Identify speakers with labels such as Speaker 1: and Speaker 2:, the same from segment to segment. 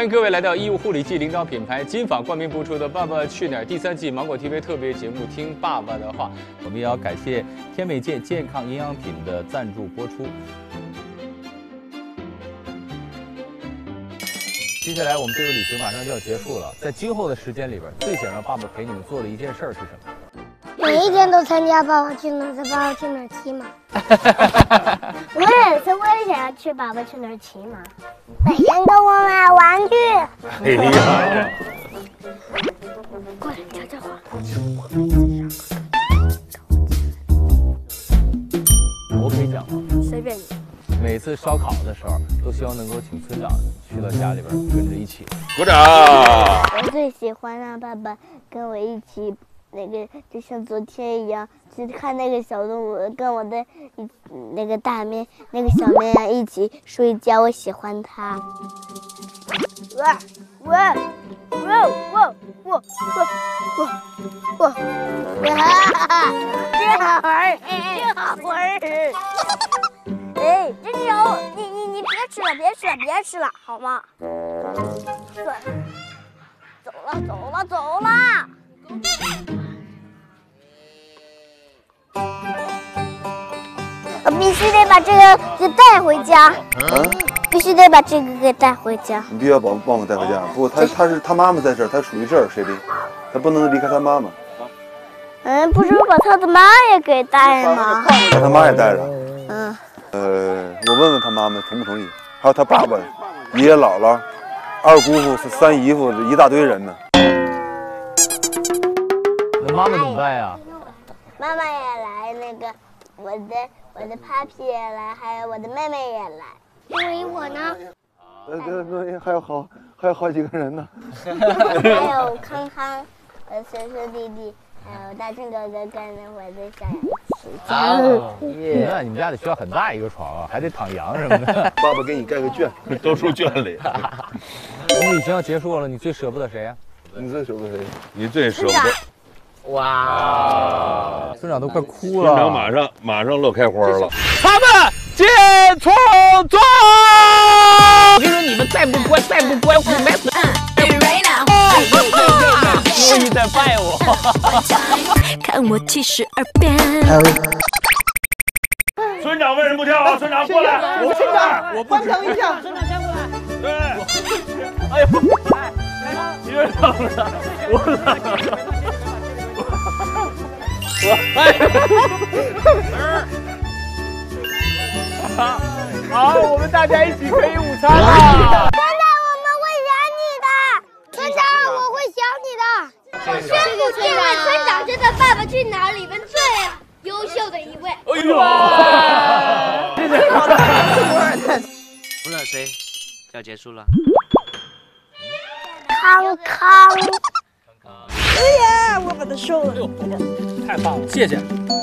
Speaker 1: 欢迎各位来到医务护理剂领导品牌金纺冠名播出的《爸爸去哪儿》第三季芒果 TV 特别节目《听爸爸的话》。我们也要感谢天美健健康营养品的赞助播出。接下来我们这个旅行马上就要结束了，在今后的时间里边，最想让爸爸陪你们做的一件事儿是什么？
Speaker 2: 每一天都参加爸爸去哪儿，在爸爸去哪儿骑马。
Speaker 3: 我也是，我也想要去爸爸去哪儿骑马。
Speaker 2: 每天跟我买玩具。
Speaker 1: 哎呀，
Speaker 3: 过来悄悄话。
Speaker 1: 我可以讲吗？
Speaker 3: 随便你。
Speaker 1: 每次烧烤的时候，都希望能够请村长去到家里边跟着一起。
Speaker 4: 鼓掌！
Speaker 3: 我最喜欢让爸爸跟我一起，那个就像昨天一样，去看那个小动物跟我的一那个大绵那个小绵羊一起睡觉，我喜欢它。哇哇哇哇哇哇哇！哈哈，真好玩，真好玩。哎，真牛！你你你别吃了，别吃了，别吃了，好吗？算了，走了，走了，走了。须得把这个给带回家，
Speaker 4: 嗯，
Speaker 3: 必须得把这个给带回家。
Speaker 4: 你必须要把帮我带回家。不过他他是他妈妈在这儿，他属于这儿谁的？他不能离开他妈妈，
Speaker 3: 嗯，不是把他的妈也给带吗？
Speaker 4: 把他妈也带着。
Speaker 3: 嗯，
Speaker 4: 呃，我问问他妈妈同不同意，还有他爸爸、爷爷姥姥、二姑父、三姨夫，一大堆人呢。
Speaker 1: 那妈妈怎么办呀？
Speaker 3: 妈妈也来，那个我的我的 Papi 也来，还有我的妹妹也来。
Speaker 2: 因为我呢，
Speaker 4: 呃，对，还有好还有好几个人呢。
Speaker 3: 还有康康，呃，孙孙弟弟，还有大春哥哥跟我的小羊一起。
Speaker 1: 那你们家得需要很大一个床啊，还得躺羊什么的。
Speaker 4: 爸爸给你盖个圈，都住圈里。
Speaker 1: 我们旅行要结束了，你最舍不得谁呀？
Speaker 4: 你最舍不得谁？
Speaker 5: 你最舍不得，
Speaker 1: 哇，村长都快哭了
Speaker 5: 村长。马上马上乐开花了。
Speaker 1: 他们进村庄。我跟你说，你们再不乖，再不乖，我没死。终于在拜我。
Speaker 6: 看我七十二变。
Speaker 5: 村长为什么不跳啊？村长过来，我村长，我不
Speaker 7: 观等一下，
Speaker 5: 对，
Speaker 1: 哎呦，你这怎么了？我我 好，我们大家一起可以午餐了。
Speaker 3: 村长，我们会想你的。
Speaker 2: 村长，我会想你的。
Speaker 3: 我宣布，这位村长是在《爸爸去哪儿》里面最优秀的一位。
Speaker 1: 哎呦，
Speaker 8: 不知道谁要结束了。
Speaker 3: 康康，
Speaker 7: 哎呀，我把它收了。
Speaker 1: 太棒了，谢谢。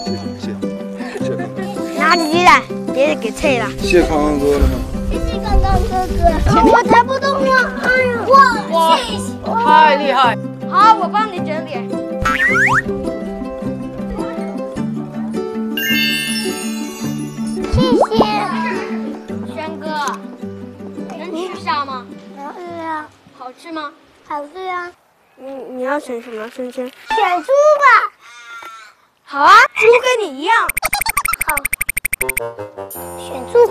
Speaker 3: 谢谢，谢谢拿着鸡蛋，别给脆了。
Speaker 4: 谢康康哥了吗？
Speaker 3: 谢谢康康哥哥，我才不动呢。哎呀，哇，谢谢。
Speaker 1: 太厉害！
Speaker 3: 好，我帮你整理。谢谢。轩哥，能吃虾吗？
Speaker 2: 能吃啊，
Speaker 3: 好吃吗？
Speaker 2: 好吃啊。
Speaker 3: 你你要选什么，轩轩？
Speaker 2: 选猪吧。
Speaker 3: 好啊，猪跟你一样。
Speaker 2: 好。选猪。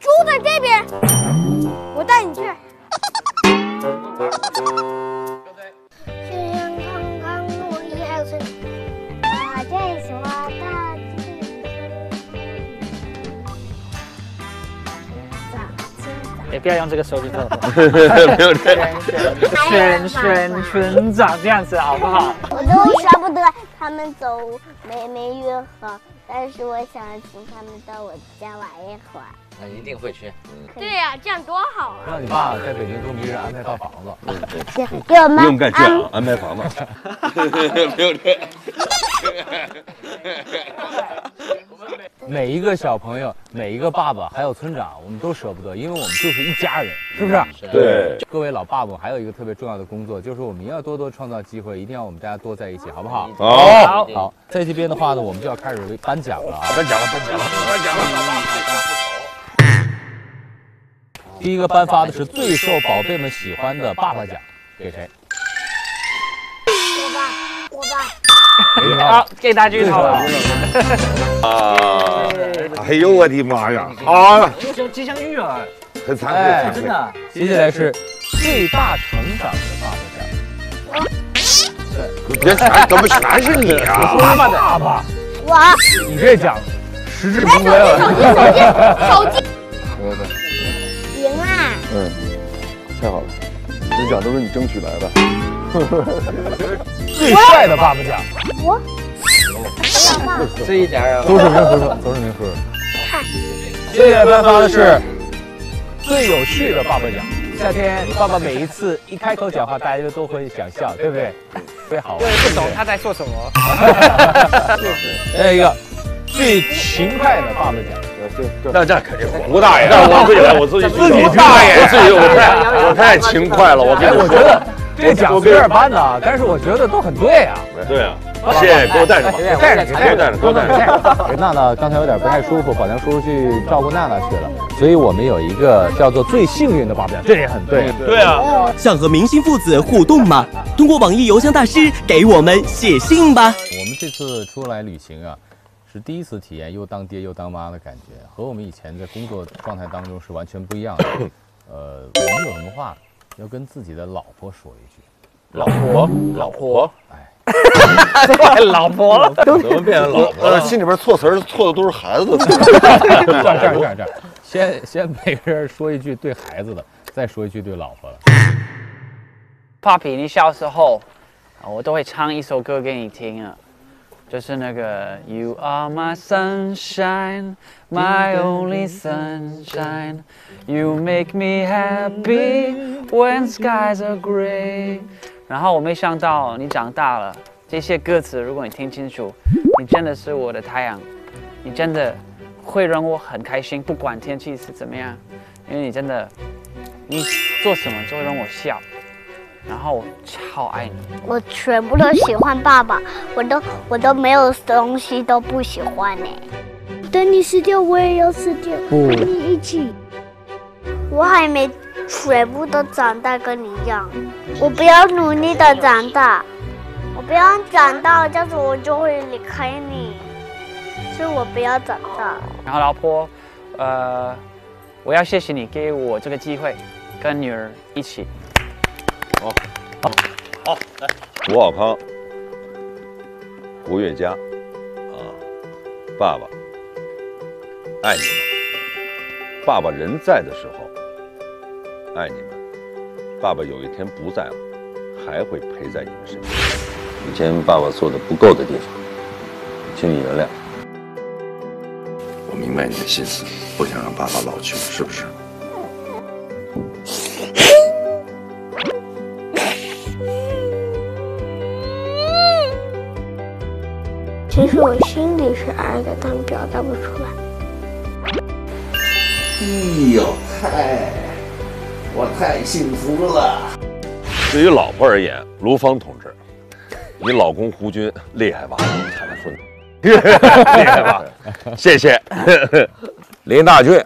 Speaker 3: 猪在这边，我带你去。
Speaker 7: 也不要用这个手指头，
Speaker 5: 没有这样。
Speaker 7: 选选村长这样子好不好？
Speaker 3: 我都舍不得他们走，没没约好，但是我想请他们到我家玩一会儿。
Speaker 8: 那一定会去。
Speaker 3: 对呀、这样多好啊！
Speaker 1: 让你爸在北京给我们一人安排套房子。
Speaker 3: 给我们
Speaker 5: 不用盖圈啊，安排房子。没有这样。
Speaker 1: 每一个小朋友，每一个爸爸，还有村长，我们都舍不得，因为我们就是一家人，是不是？
Speaker 5: 对。
Speaker 1: 各位老爸爸，还有一个特别重要的工作，就是我们要多多创造机会，一定要我们大家多在一起，好不好？
Speaker 5: 好，
Speaker 1: 好，在这边的话呢，我们就要开始为颁奖了啊！
Speaker 5: 颁奖了，颁奖了，颁奖了。
Speaker 1: 第一个颁发的是最受宝贝们喜欢的爸爸奖，给谁？
Speaker 2: 我爸，我爸，
Speaker 7: 好，给大剧透了。
Speaker 9: 啊！哎呦我的妈呀！啊，
Speaker 7: 吉祥吉祥玉儿，
Speaker 9: 很惭
Speaker 1: 哎
Speaker 9: 愧，
Speaker 7: 真的。
Speaker 1: 接下来是最大成长的爸爸奖。
Speaker 9: 别全怎么全是你啊？
Speaker 1: 爸爸的爸爸，
Speaker 2: 我
Speaker 1: 你这奖实至名归了。
Speaker 2: 手机
Speaker 4: 我的，
Speaker 2: 赢啊！
Speaker 4: 嗯，太好了，这奖都是你争取来的。
Speaker 1: 最帅的爸爸奖，
Speaker 2: 我
Speaker 8: 这一点儿
Speaker 1: 邹市明叔叔，邹市明叔叔。接下来颁发的是最有趣的爸爸奖。夏天，爸爸每一次一开口讲话，大家都会想笑，对不对？特别好玩。
Speaker 7: 对，不懂他在说什么。
Speaker 1: 还有一个最勤快的爸爸奖。
Speaker 4: 对对，
Speaker 9: 那这肯定是胡大爷，那我自己来，我自己自己大爷，我自己我太我太勤快了，我跟
Speaker 1: 哎，
Speaker 9: 你说。
Speaker 1: 我觉得这个奖是有点颁的啊，但是我觉得都很对啊。
Speaker 9: 对啊，谢谢，给我带着吧，
Speaker 1: 带着，
Speaker 9: 给我带着，给我带着。
Speaker 1: 娜娜刚才有点不太舒服，宝强叔叔去照顾娜娜去了，所以我们有一个叫做最幸运的爸爸，这也很对。
Speaker 9: 对啊，
Speaker 10: 想和明星父子互动吗？通过网易邮箱大师给我们写信吧。
Speaker 1: 我们这次出来旅行啊，是第一次体验又当爹又当妈的感觉，和我们以前在工作状态当中是完全不一样的。呃，我们有什么话要跟自己的老婆说一句？
Speaker 9: 老婆，老婆，
Speaker 7: 老婆了，
Speaker 9: 怎么变成老婆，了？
Speaker 4: 心里边错词错的都是孩子的错。
Speaker 1: 这样这样这样，先先每个人说一句对孩子的，再说一句对老婆的。
Speaker 7: Papi，你小时候，我都会唱一首歌给你听啊，就是那个 You are my sunshine, my only sunshine. You make me happy when skies are gray. 然后我没想到你长大了，这些歌词如果你听清楚，你真的是我的太阳，你真的会让我很开心，不管天气是怎么样，因为你真的，你做什么就会让我笑。然后我超爱你。
Speaker 2: 我全部都喜欢爸爸，我都我都没有东西都不喜欢呢。等你死掉，我也要死掉，跟你一起。我还没全部都长大，跟你一样。我不要努力的长大，我不要长大，这样子我就会离开你。所以我不要长大。
Speaker 7: 然后老婆，呃，我要谢谢你给我这个机会，跟女儿一起。
Speaker 9: 好，好，好，来，吴小康、胡月佳，啊，爸爸爱你们。爸爸人在的时候爱你们，爸爸有一天不在了，还会陪在你们身边。以前爸爸做的不够的地方，请你原谅。
Speaker 11: 我明白你的心思，不想让爸爸老去，是不是？
Speaker 2: 其实我心里是爱的，但表达不出来。
Speaker 11: 哎呦，太，我太幸福了。
Speaker 9: 对于老婆而言，卢芳同志，你老公胡军厉害吧？看他说你 厉害吧？谢谢。
Speaker 12: 林大俊，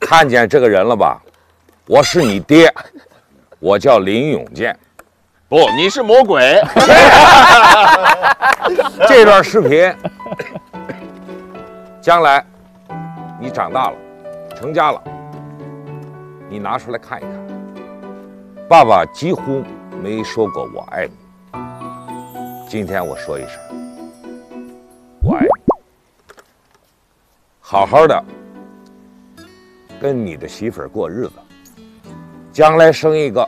Speaker 12: 看见这个人了吧？我是你爹，我叫林永健。
Speaker 9: 不，你是魔鬼。
Speaker 12: 这段视频，将来你长大了，成家了，你拿出来看一看。爸爸几乎没说过“我爱你”，今天我说一声“我爱你”，好好的跟你的媳妇儿过日子，将来生一个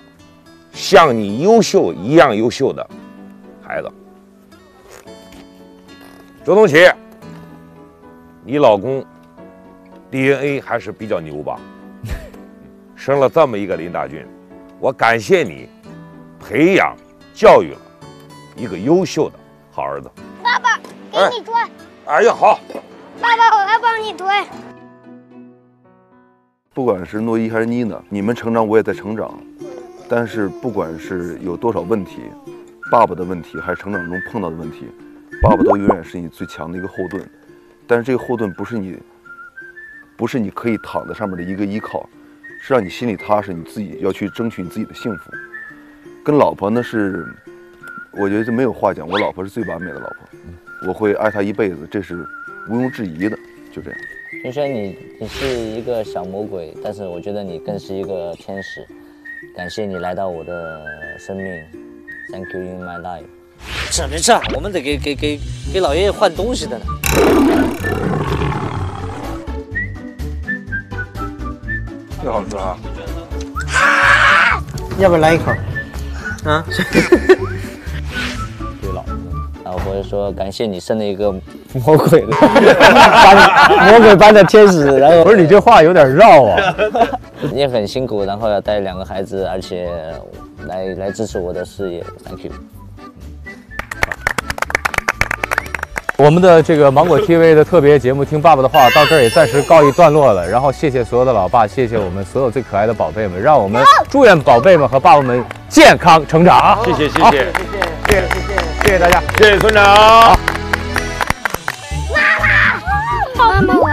Speaker 12: 像你优秀一样优秀的孩子。周东起，你老公 DNA 还是比较牛吧？生了这么一个林大俊，我感谢你培养教育了一个优秀的好儿子。
Speaker 2: 爸爸，给你推。
Speaker 12: 哎呀，好，
Speaker 2: 爸爸，我来帮你推。
Speaker 4: 不管是诺一还是妮娜，你们成长，我也在成长。但是不管是有多少问题，爸爸的问题还是成长中碰到的问题，爸爸都永远是你最强的一个后盾。但是这个后盾不是你，不是你可以躺在上面的一个依靠，是让你心里踏实，你自己要去争取你自己的幸福。跟老婆呢是，我觉得这没有话讲，我老婆是最完美的老婆，我会爱她一辈子，这是毋庸置疑的，就这样。
Speaker 8: 轩轩，你你是一个小魔鬼，但是我觉得你更是一个天使。感谢你来到我的生命，Thank you in my life。
Speaker 13: 吃没吃？我们得给给给给老爷爷换东西的呢。
Speaker 4: 最好吃啊！
Speaker 13: 要不要来一口？啊？
Speaker 8: 对老老婆说感谢你生了一个魔鬼般 魔鬼般的天使，然后
Speaker 1: 不是你这话有点绕啊。
Speaker 8: 你也很辛苦，然后要带两个孩子，而且来来支持我的事业，Thank you。
Speaker 1: 我们的这个芒果 TV 的特别节目《听爸爸的话》到这儿也暂时告一段落了。然后谢谢所有的老爸，谢谢我们所有最可爱的宝贝们，让我们祝愿宝贝们和爸爸们健康成长。
Speaker 12: 谢谢谢
Speaker 1: 好谢谢谢大家，
Speaker 12: 谢谢村长。
Speaker 2: 妈妈，我